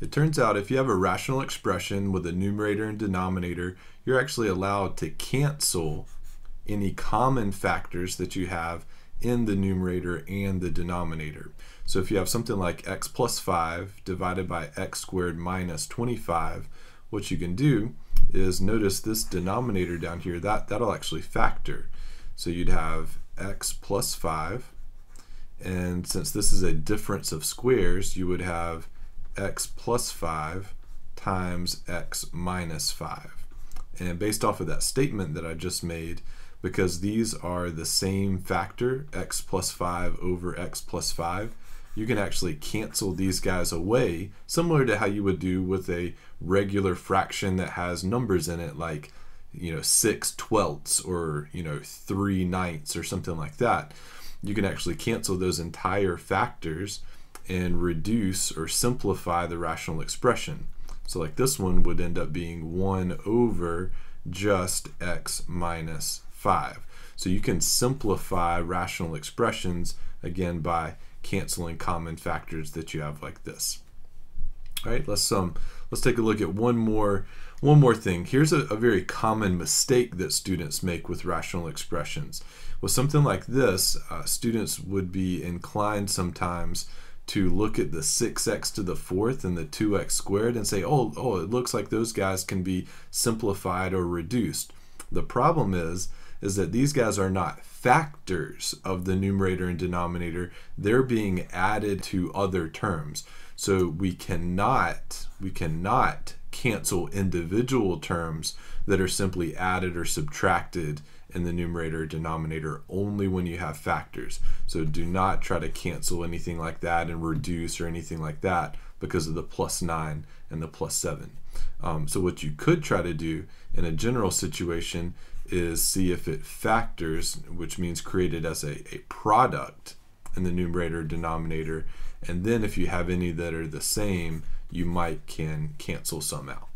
It turns out if you have a rational expression with a numerator and denominator, you're actually allowed to cancel any common factors that you have in the numerator and the denominator. So if you have something like x plus 5 divided by x squared minus 25, what you can do is notice this denominator down here, that, that'll actually factor. So you'd have x plus 5, and since this is a difference of squares, you would have x plus 5 times x minus 5. And based off of that statement that I just made, because these are the same factor, x plus 5 over x plus 5, you can actually cancel these guys away, similar to how you would do with a regular fraction that has numbers in it, like you know 6 twelfths or you know 3 ninths or something like that. You can actually cancel those entire factors and reduce or simplify the rational expression. So like this one would end up being 1 over just x minus 5. So you can simplify rational expressions again by canceling common factors that you have like this. All right, let's um let's take a look at one more one more thing. Here's a, a very common mistake that students make with rational expressions. With something like this, uh, students would be inclined sometimes to look at the 6x to the fourth and the 2x squared and say, oh, oh, it looks like those guys can be simplified or reduced. The problem is, is that these guys are not factors of the numerator and denominator. They're being added to other terms. So we cannot, we cannot cancel individual terms that are simply added or subtracted in the numerator or denominator only when you have factors. So do not try to cancel anything like that and reduce or anything like that because of the plus 9 and the plus 7. Um, so what you could try to do in a general situation is see if it factors, which means created as a, a product in the numerator denominator. And then if you have any that are the same, you might can cancel some out.